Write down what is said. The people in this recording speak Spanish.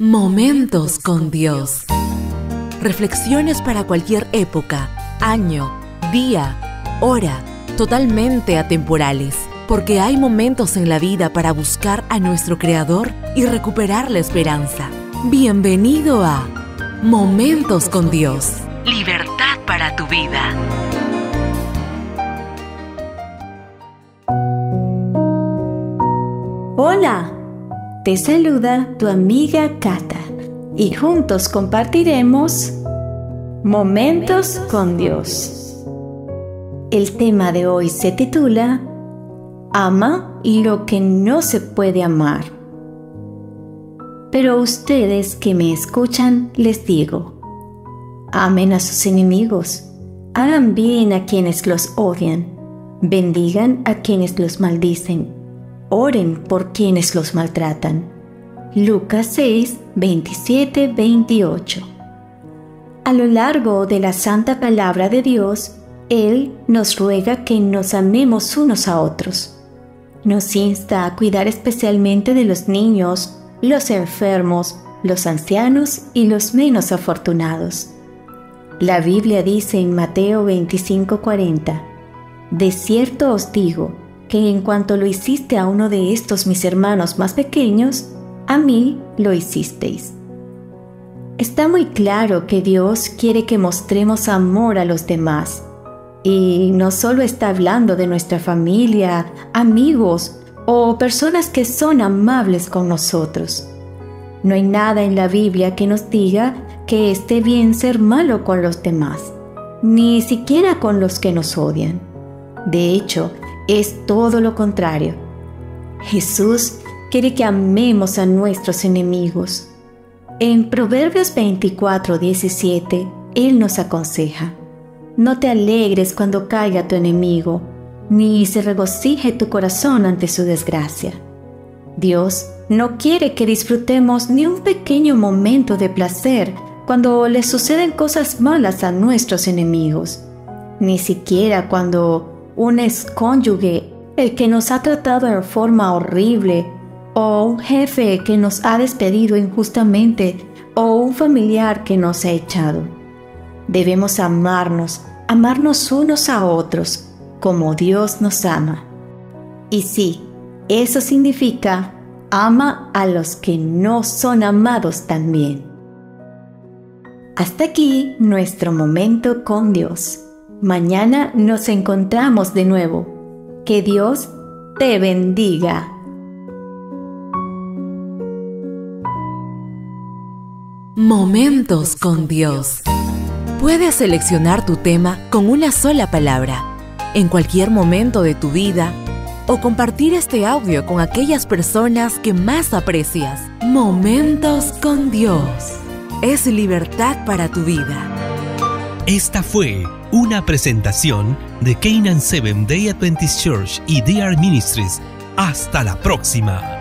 Momentos con Dios. Reflexiones para cualquier época, año, día, hora, totalmente atemporales. Porque hay momentos en la vida para buscar a nuestro Creador y recuperar la esperanza. Bienvenido a Momentos con Dios. Libertad para tu vida. Hola te saluda tu amiga Kata y juntos compartiremos Momentos con Dios. El tema de hoy se titula Ama lo que no se puede amar. Pero ustedes que me escuchan les digo, amen a sus enemigos, hagan bien a quienes los odian, bendigan a quienes los maldicen Oren por quienes los maltratan. Lucas 6, 27, 28. A lo largo de la santa palabra de Dios, Él nos ruega que nos amemos unos a otros. Nos insta a cuidar especialmente de los niños, los enfermos, los ancianos y los menos afortunados. La Biblia dice en Mateo 25:40, De cierto os digo, que en cuanto lo hiciste a uno de estos mis hermanos más pequeños, a mí lo hicisteis. Está muy claro que Dios quiere que mostremos amor a los demás. Y no solo está hablando de nuestra familia, amigos o personas que son amables con nosotros. No hay nada en la Biblia que nos diga que esté bien ser malo con los demás, ni siquiera con los que nos odian. De hecho, es todo lo contrario. Jesús quiere que amemos a nuestros enemigos. En Proverbios 24, 17, Él nos aconseja, no te alegres cuando caiga tu enemigo, ni se regocije tu corazón ante su desgracia. Dios no quiere que disfrutemos ni un pequeño momento de placer cuando le suceden cosas malas a nuestros enemigos, ni siquiera cuando un excónyuge el que nos ha tratado en forma horrible, o un jefe que nos ha despedido injustamente, o un familiar que nos ha echado. Debemos amarnos, amarnos unos a otros, como Dios nos ama. Y sí, eso significa ama a los que no son amados también. Hasta aquí nuestro momento con Dios. Mañana nos encontramos de nuevo. Que Dios te bendiga. Momentos con Dios. Puedes seleccionar tu tema con una sola palabra en cualquier momento de tu vida o compartir este audio con aquellas personas que más aprecias. Momentos con Dios. Es libertad para tu vida. Esta fue una presentación de Canaan Seven Day Adventist Church y DR Ministries. Hasta la próxima.